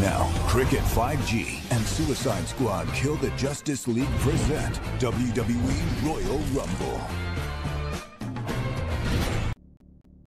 Now, Cricket 5G and Suicide Squad Kill the Justice League present WWE Royal Rumble.